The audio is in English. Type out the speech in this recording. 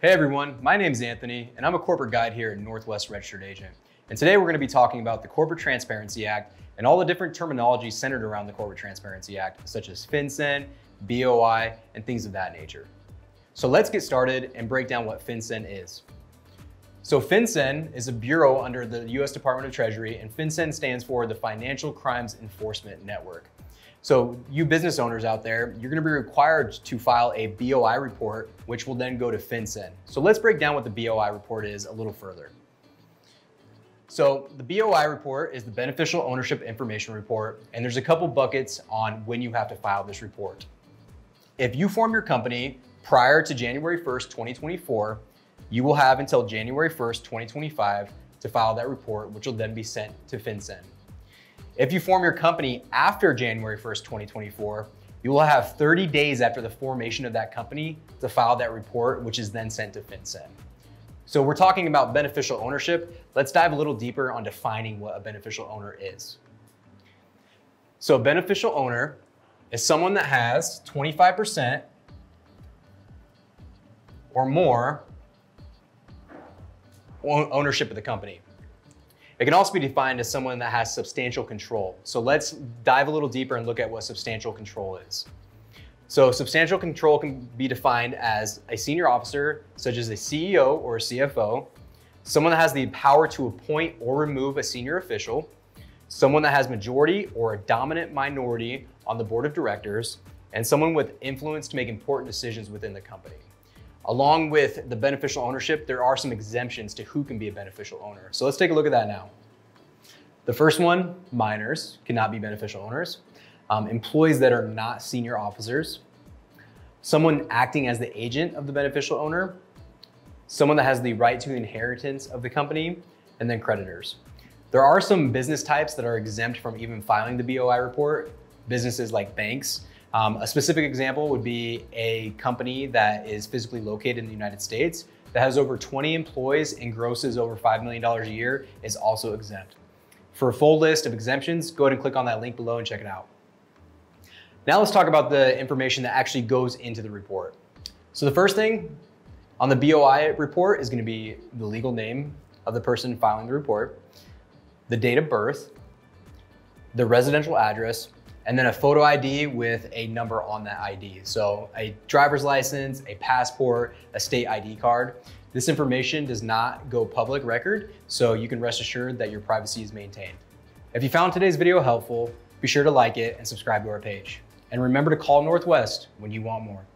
Hey everyone, my name is Anthony and I'm a corporate guide here at Northwest Registered Agent. And today we're going to be talking about the Corporate Transparency Act and all the different terminology centered around the Corporate Transparency Act, such as FinCEN, BOI, and things of that nature. So let's get started and break down what FinCEN is. So FinCEN is a bureau under the US Department of Treasury and FinCEN stands for the Financial Crimes Enforcement Network. So you business owners out there, you're gonna be required to file a BOI report, which will then go to FinCEN. So let's break down what the BOI report is a little further. So the BOI report is the Beneficial Ownership Information Report, and there's a couple buckets on when you have to file this report. If you form your company prior to January 1st, 2024, you will have until January 1st, 2025 to file that report, which will then be sent to FinCEN. If you form your company after January 1st, 2024, you will have 30 days after the formation of that company to file that report, which is then sent to FinCEN. So we're talking about beneficial ownership. Let's dive a little deeper on defining what a beneficial owner is. So a beneficial owner is someone that has 25% or more ownership of the company. It can also be defined as someone that has substantial control. So let's dive a little deeper and look at what substantial control is. So substantial control can be defined as a senior officer, such as a CEO or a CFO, someone that has the power to appoint or remove a senior official, someone that has majority or a dominant minority on the board of directors, and someone with influence to make important decisions within the company. Along with the beneficial ownership, there are some exemptions to who can be a beneficial owner. So let's take a look at that now. The first one, minors cannot be beneficial owners. Um, employees that are not senior officers, someone acting as the agent of the beneficial owner, someone that has the right to inheritance of the company, and then creditors. There are some business types that are exempt from even filing the BOI report, businesses like banks, um, a specific example would be a company that is physically located in the United States that has over 20 employees and grosses over $5 million a year is also exempt. For a full list of exemptions, go ahead and click on that link below and check it out. Now let's talk about the information that actually goes into the report. So the first thing on the BOI report is gonna be the legal name of the person filing the report, the date of birth, the residential address, and then a photo ID with a number on that ID. So a driver's license, a passport, a state ID card. This information does not go public record, so you can rest assured that your privacy is maintained. If you found today's video helpful, be sure to like it and subscribe to our page. And remember to call Northwest when you want more.